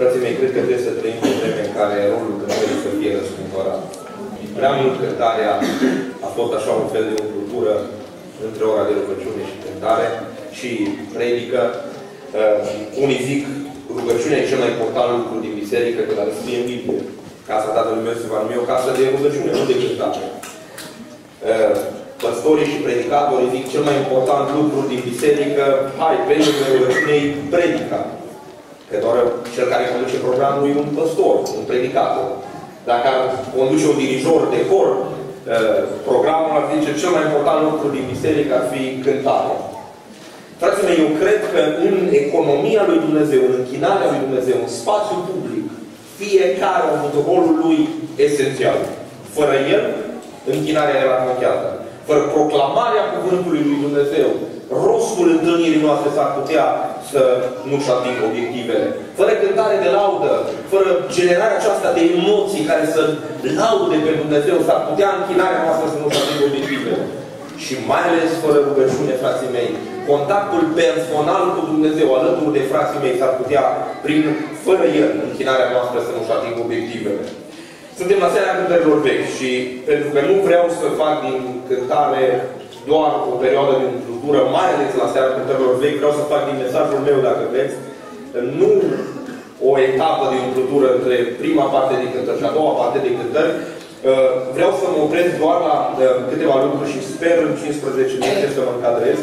Frații mei, cred că trebuie să trăim o vreme în care rolul cântării să fie răscumpărat. Prea mult cântarea a fost așa un fel de umplutură între ora de rugăciune și cântare și predică. Uh, unii zic rugăciunea e cel mai important lucru din biserică, că dar scrie în Biblie. Casa Tatălui meu se va numi o casă de rugăciune, nu de cântare. Uh, păstorii și predicatorii zic cel mai important lucru din biserică, hai, pe rugăciunei predica. Că doar cel care conduce programul e un păstor, un predicator. Dacă ar conduce un dirijor de cor, uh, programul ar zice cel mai important lucru din biserică ar fi cântarea. Frații mei, eu cred că în economia lui Dumnezeu, în închinarea lui Dumnezeu, în spațiu public, fiecare a avut rolul lui esențial. Fără el, închinarea era mancheată. Fără proclamarea cuvântului lui Dumnezeu, rostul întâlnirii noastre s-ar putea să nu-și atingă obiectivele. Fără cântare de laudă, fără generarea aceasta de emoții care să laude pe Dumnezeu, s-ar putea închinarea noastră să nu-și atingă obiectivele. Și mai ales fără rugăciune, frații mei, contactul personal cu Dumnezeu alături de frații mei s-ar putea, prin, fără El, închinarea noastră să nu-și atingă obiectivele. Suntem la seara cântărilor vechi și pentru că nu vreau să fac din cântare doar o perioadă de umplutură, mai ales la seara cântărilor vechi, vreau să fac din mesajul meu, dacă vreți, nu o etapă de umplutură între prima parte de cântări și a doua parte de cântări, uh, vreau să mă opresc doar la uh, câteva lucruri și sper în 15 minute să mă încadrez,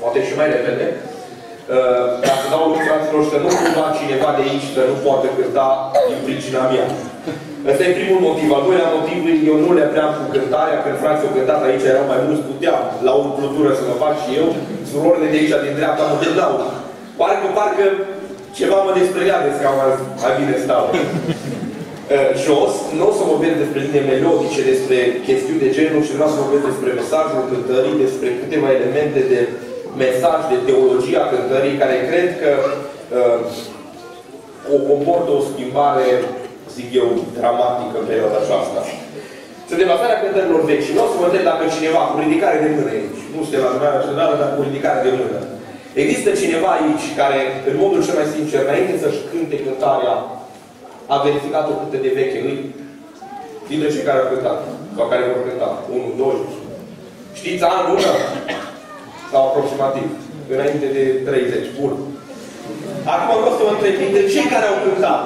poate și mai repede. Uh, Dacă dau lucruri fraților, să nu cumva cineva de aici să nu poată cânta din pricina mea. Ăsta e primul motiv. Al doilea motiv, eu nu le prea cu cântarea, când frații au cântat aici, erau mai mulți, puteam la o umplutură să mă fac și eu, surorile de aici din dreapta mă dădau. Parcă, parcă ceva mă despre că mai bine stau. Uh, jos, nu o să vorbesc despre linii melodice, despre chestiuni de genul, și vreau să vorbesc despre mesajul cântării, despre câteva elemente de mesaj, de teologia cântării, care cred că uh, o comportă o schimbare zic eu, dramatică în perioada aceasta. Suntem la seara cântărilor vechi și nu o să vă întreb dacă cineva cu ridicare de mână aici, nu suntem la lumea generală, dar cu ridicare de mână. Există cineva aici care, în modul cel mai sincer, înainte să-și cânte cântarea, a verificat-o câte de veche îi? Dintre cei care au cântat, sau care vor cânta. Unu, doi. Știți an, lună? Sau aproximativ. Înainte de 30. Bun. Acum vreau să vă întreb, dintre cei care au cântat,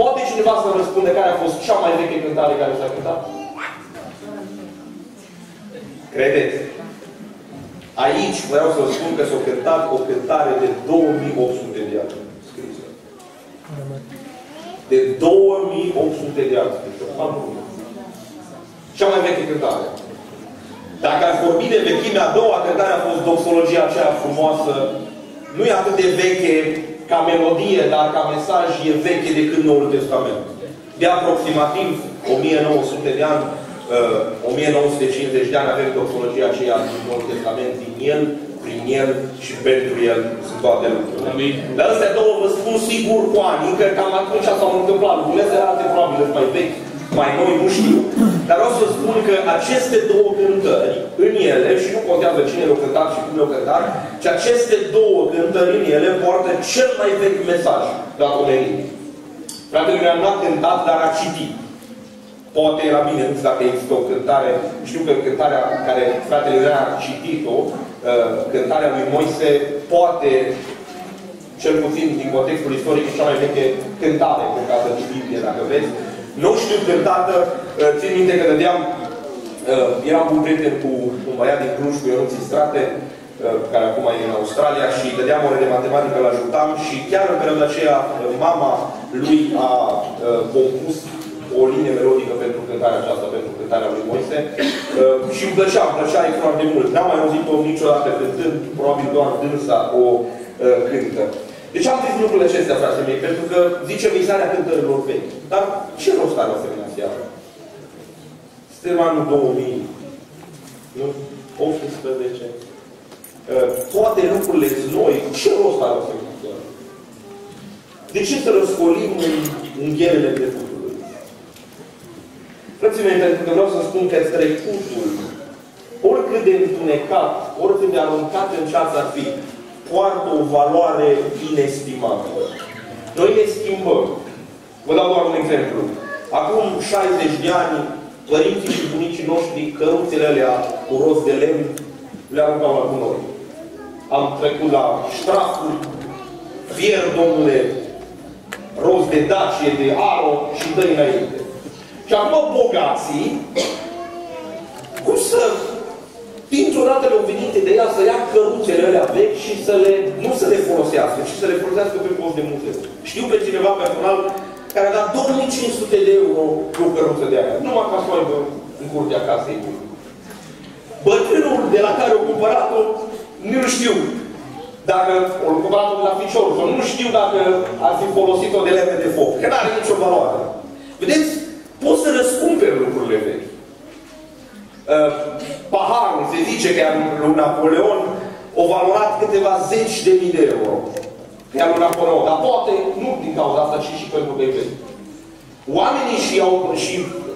Poate cineva să răspunde care a fost cea mai veche cântare care s-a cântat? Credeți? Aici vreau să spun că s-a cântat o cântare de 2800 de ani scrisă. De 2800 de ani scrisă. Cea mai veche cântare. Dacă ar vorbi de vechimea a doua cântare a fost doxologia aceea frumoasă, nu e atât de veche ca melodie, dar ca mesaj e veche decât Noul Testament. De aproximativ 1900 de ani, uh, 1950 de ani avem doxologia aceea din Noul Testament, din el, prin el și pentru el sunt toate lucrurile. Amin. Dar astea două vă spun sigur cu ani, că cam atunci s-au întâmplat lucrurile, alte probabil mai vechi, mai noi, nu știu. Dar vreau să spun că aceste două cântări în ele, și nu contează cine le-a cântat și cum le-a cântat, ci aceste două cântări în ele poartă cel mai vechi mesaj la omenii. Fratele meu n-a cântat, dar a citit. Poate era bine, nu știu dacă există o cântare, știu că cântarea care fratele meu a citit-o, uh, cântarea lui Moise, poate cel puțin din contextul istoric, cea mai veche cântare, pe care din Biblie, dacă vezi, nu știu cântată, uh, țin minte că dădeam, uh, eram un prieten cu un băiat din Cluj, cu Ionuț Strate, uh, care acum e în Australia, și dădeam ore de matematică, îl ajutam și chiar în perioada aceea, mama lui a compus o linie melodică pentru cântarea aceasta, pentru cântarea lui Moise. și îmi plăcea, îmi plăcea extraordinar de mult. N-am mai auzit-o niciodată cântând, probabil doar dânsa o cântă. Deci am zis lucrurile acestea, frații mei, pentru că zice mizarea cântărilor vechi. Dar ce rost are o asemenea seară? Suntem anul 2000, nu? 18. Toate lucrurile noi, ce rost are o asemenea seară? De ce să răscolim în, în gherele trecutului? Frații mei, pentru că vreau să spun că trecutul, oricât de întunecat, oricât de aruncat în ceață ar fi, poartă o valoare inestimabilă. Noi ne schimbări. Vă dau doar un exemplu. Acum 60 de ani, părinții și bunicii noștri, căruțele alea cu rost de lemn, le aruncau la gunoi. Am trecut la ștrafuri, fier, domnule, rost de dacie, de aro și dă înainte. Și acum bogații, cum să dintr-o dată le-au venit ideea să ia căruțele alea vechi și să le, nu să le folosească, ci să le folosească pe post de muzeu. Știu pe cineva personal care a dat 2500 de euro pe o căruță de aia. Numai ca să o aibă în curtea casei. Bătrânul de la care au cumpărat-o, nu știu dacă o cumpărat de la piciorul sau nu știu dacă ar fi folosit-o de lemne de foc, că nu are nicio valoare. Vedeți? Poți să răscumperi lucrurile vechi. Uh, paharul, se zice că lui Napoleon o valorat câteva zeci de mii de euro. Iar lui Napoleon. Dar poate, nu din cauza asta, ci și pentru că e Oamenii și, au, și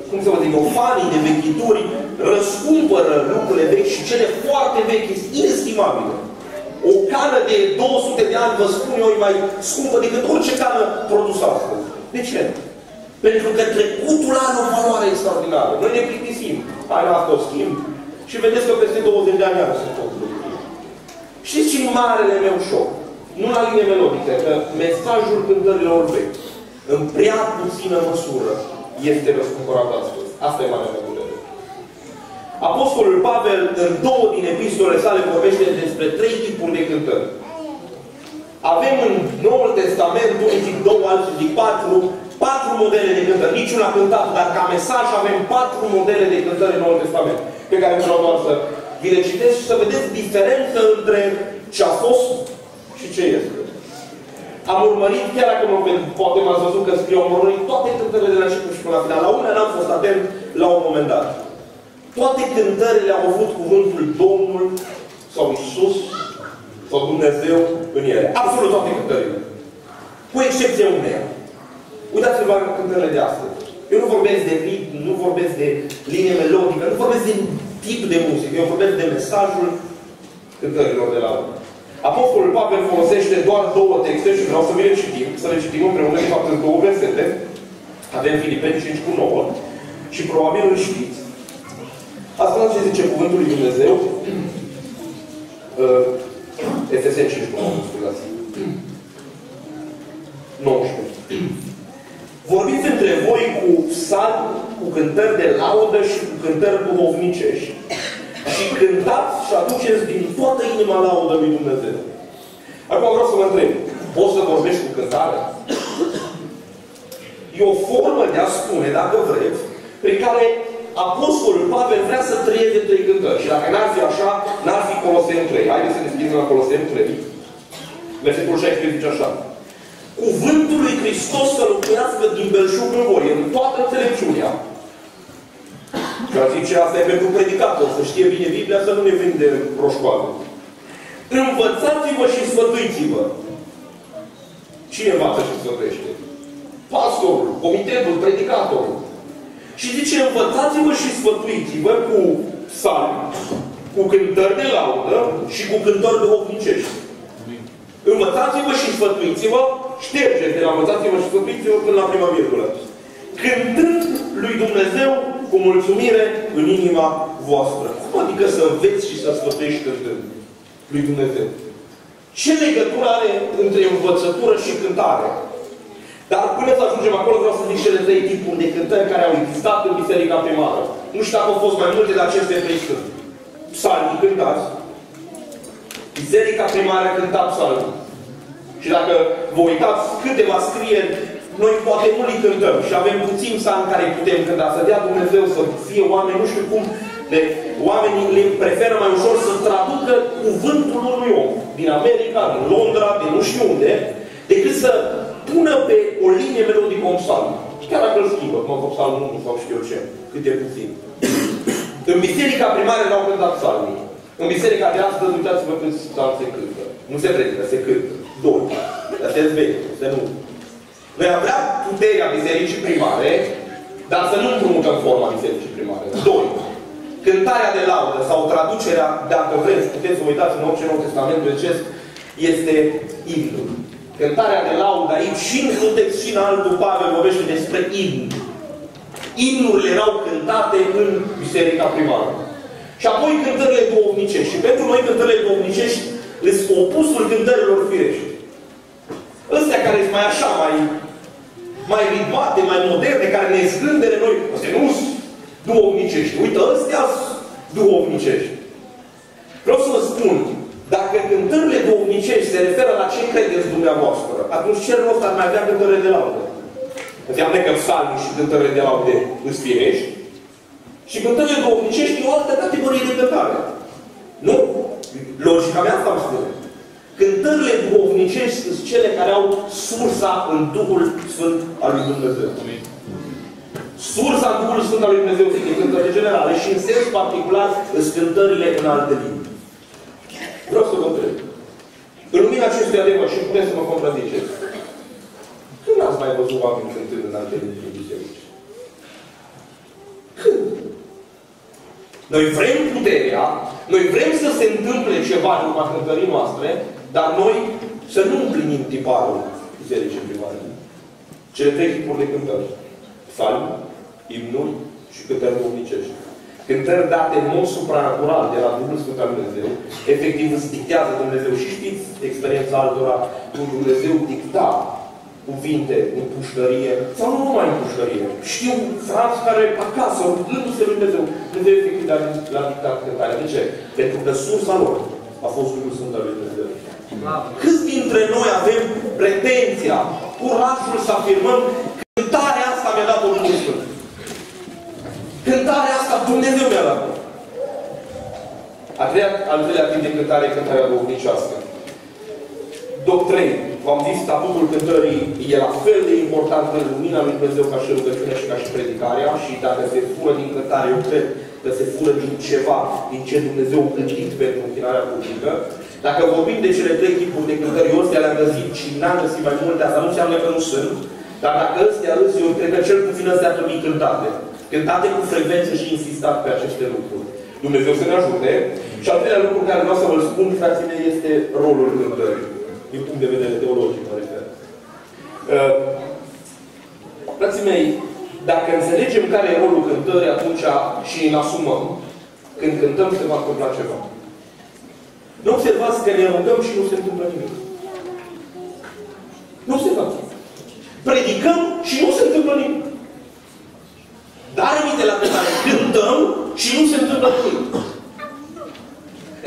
cum să vă zic, fanii de vechituri răscumpără lucrurile vechi și cele foarte vechi sunt inestimabile. O cană de 200 de ani, vă spun eu, e mai scumpă decât orice cană produsă astăzi. De ce? Pentru că trecutul are o valoare extraordinară. Noi ne plictisim. Hai, asta o schimb. Și vedeți că peste 20 de ani iar sunt tot Știți ce marele meu șoc? Nu la linie melodică, că mesajul cântărilor vechi, în prea puțină măsură, este răscumpărat astăzi. Asta e marea mea durere. Apostolul Pavel, în două din epistole sale, vorbește despre trei tipuri de cântări. Avem în Noul Testament, unii zic două, alții zic patru, patru modele de cântări. Niciuna cântat, dar ca mesaj avem patru modele de cântări în Noul Testament, pe care vreau doar să vi le citesc și să vedeți diferența între ce a fost și ce este. Am urmărit, chiar dacă mă ved, poate m-ați văzut că scriu, am urmărit toate cântările de la început și până la final. La una n-am fost atent la un moment dat. Toate cântările au avut cuvântul Domnul sau Isus sau Dumnezeu în ele. Absolut toate cântările. Cu excepția uneia. Uitați-vă la cântările de astăzi. Eu nu vorbesc de ritm, nu vorbesc de linie melodică, nu vorbesc de tip de muzică. Eu vorbesc de mesajul cântărilor de la urmă. Apostolul Pavel folosește doar două texte și vreau să vi le citim, să le citim împreună, de fapt două versete. Avem Filipeni 5 cu 9 și probabil îl știți. Asta ce zice Cuvântul lui Dumnezeu. Uh, Efeseni 5 cu 9, scuzați. 19. Vorbiți între voi cu psalmi, cu cântări de laudă și cu cântări duhovnicești și cântați și aduceți din toată inima laudă lui Dumnezeu. Acum vreau să vă întreb, poți să vorbești cu cântare? E o formă de a spune, dacă vreți, prin care Apostolul Pavel vrea să trăieze trei cântări. Și dacă n-ar fi așa, n-ar fi Coloseni 3. Haideți să ne deschidem la Coloseni 3. Versetul 16 zice așa. Cuvântul lui Hristos să locuiască din belșug în voi, în toată înțelepciunea. Și a zice, asta e pentru predicator, să știe bine Biblia, să nu ne vinde roșcoală. Învățați-vă și sfătuiți-vă. Cine învață și sfătuiește? Pastorul, comitetul, predicatorul. Și zice, învățați-vă și sfătuiți-vă cu psalmi, cu cântări de laudă și cu cântări de ovnicești. Învățați-vă și sfătuiți-vă, ștergeți de la învățați-vă și sfătuiți-vă până la prima virgulă. Cântând lui Dumnezeu cu mulțumire în inima voastră. Cum adică să înveți și să sfătuiești cântând lui Dumnezeu? Ce legătură are între învățătură și cântare? Dar până să ajungem acolo, vreau să zic cele trei tipuri de cântări care au existat în Biserica Primară. Nu știu dacă au fost mai multe de aceste trei cântări. Psalmii cântați, Biserica primară cânta psalmul. Și dacă vă uitați câteva scrieri, noi poate nu le cântăm și avem puțin psalmi care putem cânta. Să dea Dumnezeu să fie oameni, nu știu cum, de, oamenii le preferă mai ușor să traducă cuvântul unui om din America, din Londra, din nu știu unde, decât să pună pe o linie melodică un psalm. Chiar dacă îl schimbă, cum a psalmul 1 sau știu eu ce, cât de puțin. În biserica primară n-au cântat psalmii. În biserica de astăzi, uitați-vă cât psalm se cântă. Nu se predică, se cântă. Doi. Astea sunt vechi, să nu. Noi am vrea puterea bisericii primare, dar să nu împrumutăm forma bisericii primare. Doi. Cântarea de laudă sau traducerea, dacă vreți, puteți să uitați în orice Nou Testament grecesc, este imnul. cântarea de laudă aici și în context și în altul Pavel vorbește despre imn. Imnurile erau cântate în biserica primară. Și apoi cântările duhovnicești. Și pentru noi cântările duhovnicești sunt opusul cântărilor firești. Ăstea care sunt mai așa, mai, mai ritmate, mai moderne, care ne zgândere noi, ăstea nu sunt duhovnicești. Uite, ăstea sunt duhovnicești. Vreau să vă spun, dacă cântările duhovnicești se referă la ce credeți dumneavoastră, atunci ce rost ar mai avea cântările de laudă? Înseamnă că psalmii și cântările de laude îți firești și cântările duhovnicești e o altă categorie de cântare. Nu? Logica mea asta îmi spune. Cântările duhovnicești sunt cele care au sursa în Duhul Sfânt al lui Dumnezeu. Sursa în Duhul Sfânt al lui Dumnezeu fiind cântările generale și în sens particular sunt cântările în alte limbi. Vreau să vă întreb. În lumina acestui adevăr și puteți să mă contraziceți. Când ați mai văzut oameni cântând în alte limbi în biserici? Când? Noi vrem puterea, noi vrem să se întâmple ceva în urma cântării noastre, dar noi să nu împlinim tiparul bisericii primare. Cele trei tipuri de cântări. Psalm, imnuri și cântări duhovnicești. Cântări date în mod supranatural de la Duhul Sfânt al Dumnezeu, efectiv îți dictează Dumnezeu. Și știți experiența altora cum Dumnezeu dicta cuvinte în pușcărie, sau nu numai în pușcărie. Știu frați care acasă, rugându-se lui Dumnezeu, Dumnezeu efectiv l-a dictat cântarea. De ce? Pentru că sursa lor a fost Duhul Sfânt al lui Dumnezeu. Câți dintre noi avem pretenția, curajul să afirmăm cântarea asta mi-a dat-o Duhul Sfânt. Cântarea asta Dumnezeu mi-a dat-o. A treia, al doilea tip de cântare e cântarea duhovnicească. Doctrine. V-am zis, statutul cântării e la fel de important în lumina lui Dumnezeu ca și rugăciunea și ca și predicarea și dacă se fură din cântare, eu cred că se fură din ceva, din ce Dumnezeu a gândit pentru închinarea publică. Dacă vorbim de cele trei tipuri de cântări, eu astea le-am găsit și n-am găsit mai multe, asta nu înseamnă că nu sunt, dar dacă astea râs, eu cred că cel puțin astea ar trebui cântate. Cântate cu frecvență și insistat pe aceste lucruri. Dumnezeu să ne ajute. Și al treilea lucru care vreau să vă spun, frații mei, este rolul cântării. Din punct de vedere teologic, mă refer. Uh, frații mei, dacă înțelegem care e rolul cântării, atunci și îl asumăm, când cântăm se va întâmpla ceva. Nu observați că ne rugăm și nu se întâmplă nimic. Nu observați. Predicăm și nu se întâmplă nimic. Dar aminte la cântare, cântăm și nu se întâmplă nimic.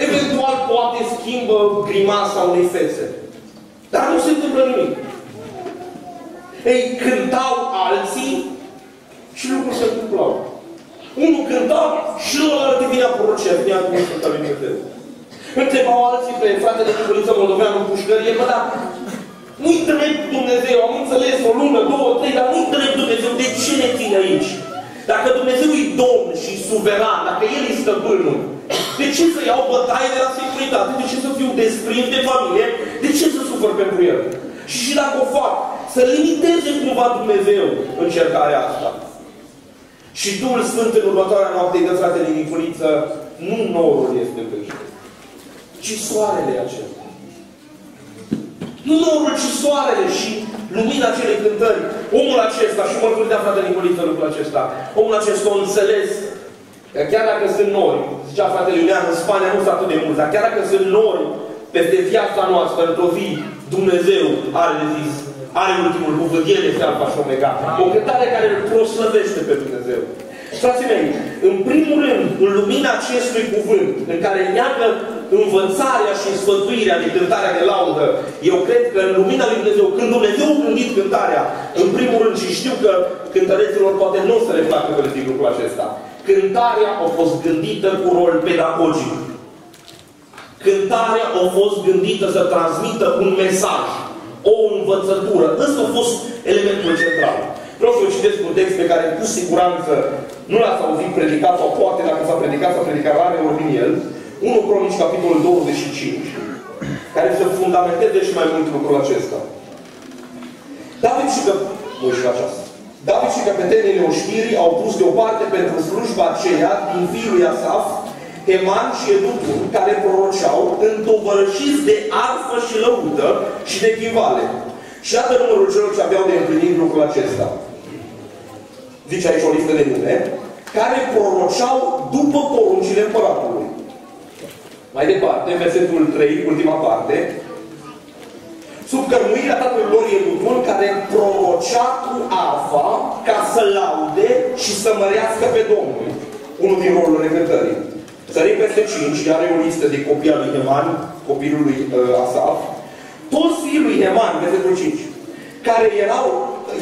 Eventual poate schimbă grimasa unei fețe. Dar nu se întâmplă nimic. Ei cântau alții și lucruri se întâmplau. Unul cânta și ăla devinea porocea, vinea cu Sfânta Lui Dumnezeu. Întrebau alții pe fratele Nicoliță Moldoveanu în pușcărie, bă, dar nu-i drept Dumnezeu, am înțeles o lună, două, trei, dar nu-i drept Dumnezeu, de ce ne ține aici? Dacă Dumnezeu e Domn și suveran, dacă El e stăpânul, de ce să iau bătaie de la securitate? De ce să fiu desprins de familie? De ce să sufăr pentru El? Și, și dacă o fac, să limiteze cumva Dumnezeu încercarea asta. Și Duhul Sfânt în următoarea noapte îi dă fratele Niculiță, nu norul este pește, ci soarele acesta. Nu norul, ci soarele și lumina acelei cântări. Omul acesta, și mărturisea fratele Niculiță lucrul acesta, omul acesta a înțeles că chiar dacă sunt nori, zicea fratele Iulian, în Spania nu sunt atât de mulți, dar chiar dacă sunt nori peste viața noastră, într-o zi, Dumnezeu are de zis, are ultimul cuvânt, El este Alfa și Omega. O cântare care îl proslăvește pe Dumnezeu. Frații mei, în primul rând, în lumina acestui cuvânt, în care neagă învățarea și sfătuirea de cântarea de laudă, eu cred că în lumina lui Dumnezeu, când Dumnezeu a gândit cântarea, în primul rând, și știu că cântăreților poate nu o să le placă că le zic lucrul acesta, cântarea a fost gândită cu rol pedagogic. Cântarea a fost gândită să transmită un mesaj, o învățătură. Ăsta a fost elementul central. Vreau să vă citesc un text pe care cu siguranță nu l-ați auzit predicat sau poate dacă s-a predicat, s-a predicat rare ori din el. 1 Cronici, capitolul 25, care să fundamenteze și mai mult lucrul acesta. David și că... Mă aceasta. David și căpetenile oștirii au pus deoparte pentru slujba aceea din fiul lui Asaf Heman și Edutun, care proroceau, întovărășiți de arfă și lăudă și de chivale. Și iată numărul celor ce aveau de împlinit lucrul acesta. Zice aici o listă de nume, care proroceau după poruncile împăratului. Mai departe, versetul 3, ultima parte, sub cărmuirea tatălui lor Edutun, care prorocea cu arfa ca să laude și să mărească pe Domnul. Unul din rolurile cântării. Sărim peste 5, iar e o listă de copii al lui Heman, copilul lui uh, Asaf. Toți fiii lui Heman, versetul 5, care erau,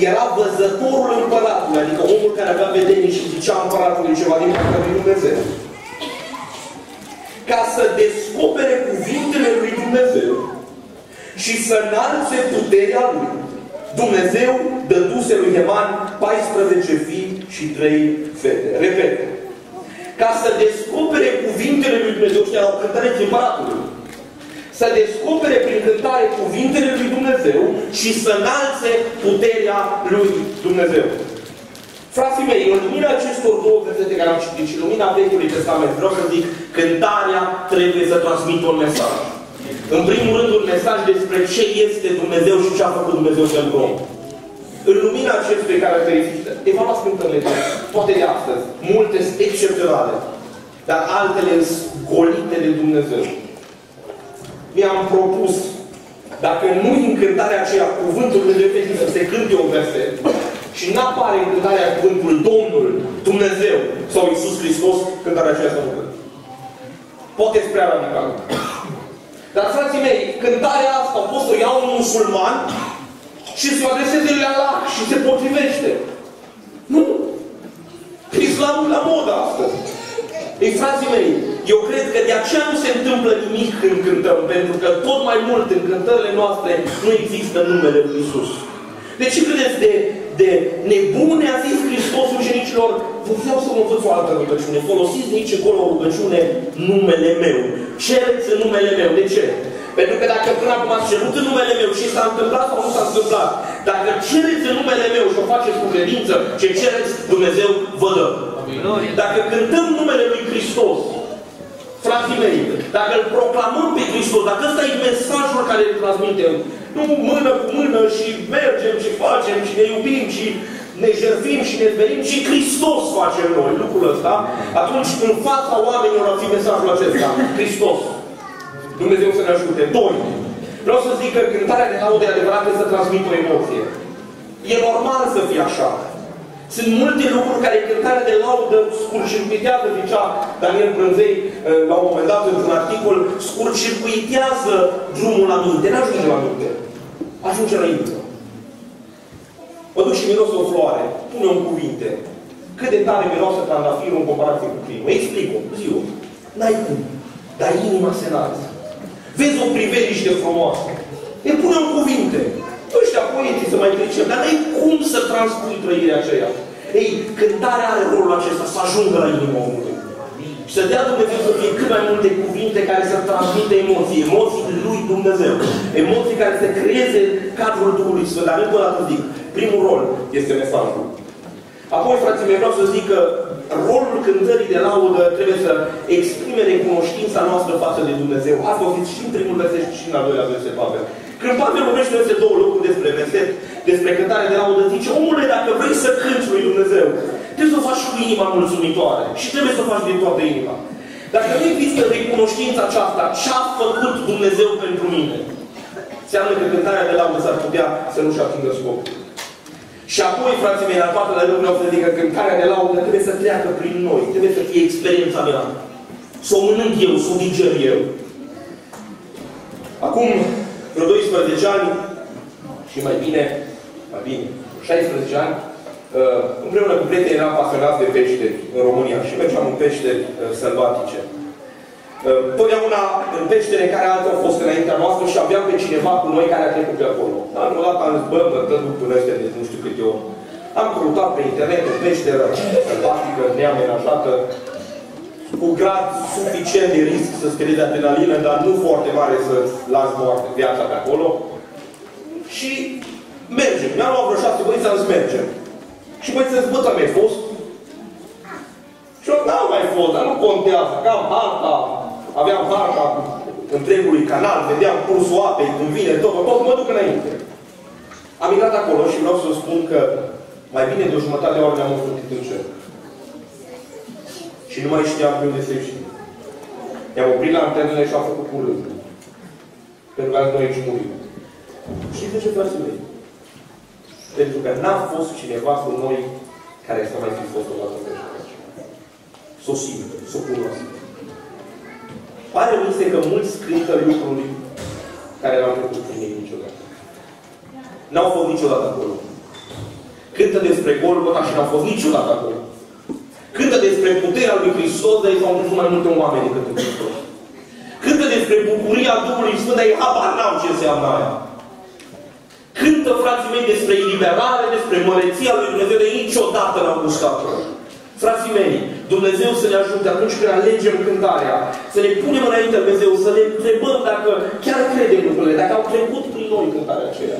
era văzătorul împăratului, adică omul care avea vedenii și zicea împăratului ceva din partea lui Dumnezeu. Ca să descopere cuvintele lui Dumnezeu și să înalțe puterea lui. Dumnezeu dăduse lui Heman 14 fii și 3 fete. Repet, ca să descopere cuvintele lui Dumnezeu, și erau cântare împăratului, să descopere prin cântare cuvintele lui Dumnezeu și să înalțe puterea lui Dumnezeu. Frații mei, în lumina acestor două versete care am citit și în lumina Vechiului Testament, vreau să zic, cântarea trebuie să transmită un mesaj. În primul rând, un mesaj despre ce este Dumnezeu și ce a făcut Dumnezeu pentru om. În lumina acestui caracteristici, evaluați cântările toate de astăzi. Multe sunt excepționale, dar altele sunt golite de Dumnezeu. Mi-am propus, dacă nu în cântarea aceea cuvântul Dumnezeu efectiv să se cânte o verset și nu apare în cântarea cuvântul Domnul, Dumnezeu sau Isus Hristos, cântarea aceea să nu cântă. Poate prea radical. Dar, frații mei, cântarea asta pot să o iau un musulman și să o adreseze lui Allah și se potrivește. Nu. Islamul la modă astăzi. Ei, frații mei, eu cred că de aceea nu se întâmplă nimic când cântăm, pentru că tot mai mult în cântările noastre nu există numele Lui Isus. De ce credeți de, de nebune a zis Hristos ucenicilor? Vă vreau să vă învăț o altă rugăciune. Folosiți nici acolo o rugăciune numele meu. Cereți în numele meu. De ce? Pentru că dacă până acum ați cerut în numele meu și s-a întâmplat sau nu s-a întâmplat, dacă cereți în numele meu și o faceți cu credință, ce cereți, Dumnezeu vă dă. Dacă cântăm numele Lui Hristos, frații mei, dacă îl proclamăm pe Hristos, dacă ăsta e mesajul care îl transmitem, nu mână cu mână și mergem și facem și ne iubim și ne jertfim și ne zmerim și Hristos face noi lucrul ăsta, atunci în fața oamenilor ar fi mesajul acesta. Hristos. Dumnezeu să ne ajute. Doi. Vreau să zic că cântarea de laudă adevărată să transmită o emoție. E normal să fie așa. Sunt multe lucruri care cântarea de laudă scurcircuitează, zicea Daniel Brânzei eh, la un moment dat într-un articol, scurcircuitează drumul la minte. Nu ajunge la minte. Ajunge la inimă. Mă duc și miros o floare. Pune un cuvinte. Cât de tare miroase trandafirul în comparație cu primul. Explic-o. Zi-o. N-ai cum. Dar inima se înalță. Vezi o priveliște frumoasă. E pune în cuvinte. Ăștia poeții să mai pricep, dar n-ai cum să transpui trăirea aceea. Ei, cântarea are rolul acesta, să ajungă la inima omului. Și să dea Dumnezeu să fie cât mai multe cuvinte care să transmită emoții, emoții lui Dumnezeu. Emoții care să creeze cadrul Duhului Sfânt. Dar încă o dată zic, primul rol este mesajul. Apoi, frații mei, vreau să zic că rolul cântării de laudă trebuie să exprime recunoștința noastră față de Dumnezeu. Asta o zis și în primul verset și în al doilea verset Pavel. Când Pavel vorbește aceste două lucruri despre verset, despre cântare de laudă, zice, omule, dacă vrei să cânti lui Dumnezeu, trebuie să o faci cu inima mulțumitoare și trebuie să o faci din toată inima. Dacă nu există recunoștința aceasta, ce a făcut Dumnezeu pentru mine, înseamnă că cântarea de laudă s-ar putea să nu-și atingă scopul. Și apoi, frații mei, al patrulea lucru vreau să zic că cântarea de laudă trebuie să treacă prin noi, trebuie să fie experiența mea. Să o mănânc eu, să o diger eu. Acum, vreo 12 ani, și mai bine, mai bine, 16 ani, uh, împreună cu prietenii eram pasionați de pește în România și mergeam în pește uh, sălbatice. Uh, totdeauna în peștele care alții au fost înaintea noastră și aveam pe cineva cu noi care a trecut pe acolo. Dar odată am zis, bă, mă dă până ăștia de nu știu câte ori. Am căutat pe internet o peșteră sălbatică, neamenajată, cu grad suficient de risc să scrie de adrenalină, dar nu foarte mare să las moarte viața pe acolo. Și mergem. Mi-am luat vreo șase băi să mergem. Și băi să-ți bătă mi fost. Și eu, n-am mai mai fost, dar nu contează, că am harta, aveam harta întregului canal, vedeam cursul apei, când vine tot, tot, mă duc înainte. Am intrat acolo și vreau să spun că mai bine de o jumătate de oră ne-am înfruntit în cer. Și nu mai știam de unde să ieșim. Ne-am oprit la antenele și am făcut curând. Pentru că noi aici murim. Știți de ce, frații mei? Pentru că n-a fost cineva cu noi care să mai fi fost o dată pe Să o simtă, să o cunoască. Pare mi se că mulți cântă lucruri care l-au trecut prin ei niciodată. N-au fost niciodată acolo. Cântă despre Golgota și n-au fost niciodată acolo. Cântă despre puterea lui Hristos, dar ei s-au dus mai multe oameni decât în Hristos. Cântă despre bucuria Duhului Sfânt, dar ei habar n-au ce înseamnă aia. Cântă, frații mei, despre eliberare, despre măreția lui Dumnezeu, de niciodată n-au gustat Frații mei, Dumnezeu să ne ajute atunci când alegem cântarea, să ne punem înainte Dumnezeu, să ne întrebăm dacă chiar credem lucrurile, dacă au trecut prin noi cântarea aceea.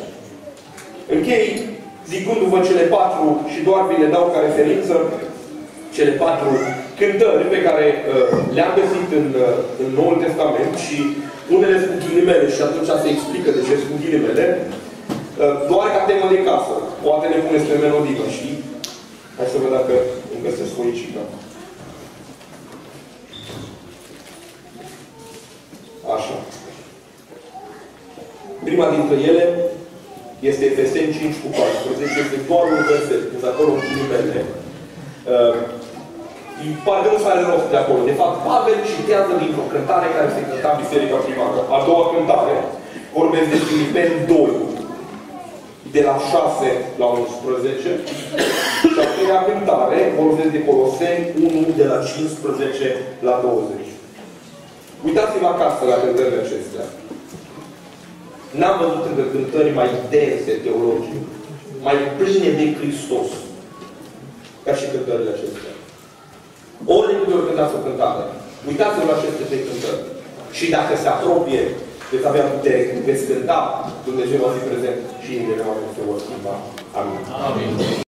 Închei zicându-vă cele patru și doar vi le dau ca referință, cele patru cântări pe care uh, le-am găsit în, uh, în Noul Testament și unele sunt ghilimele și atunci se explică de ce sunt ghilimele, uh, doar ca temă de casă. Poate ne puneți pe melodie, și Hai să văd dacă îmi găsesc o icică. Așa. Prima dintre ele este Efeseni 5 cu 14. Este doar un verset, pus acolo în ghilimele. Uh, parcă nu are rost de acolo. De fapt, Pavel citează dintr-o cântare care se cânta în Biserica Primară. A doua cântare vorbesc de Filipeni 2, de la 6 la 11, și a treia cântare vorbesc de Coloseni 1, de la 15 la 20. Uitați-vă acasă la cântările acestea. N-am văzut încă cântări mai dense teologice, mai pline de Hristos, ca și cântările acestea. Ori de câte ori cântați o cântare, uitați-vă la aceste trei cântări. Și dacă se apropie, veți avea putere când veți cânta, Dumnezeu va fi prezent și inimile voastre se vor schimba. Amin. Amin.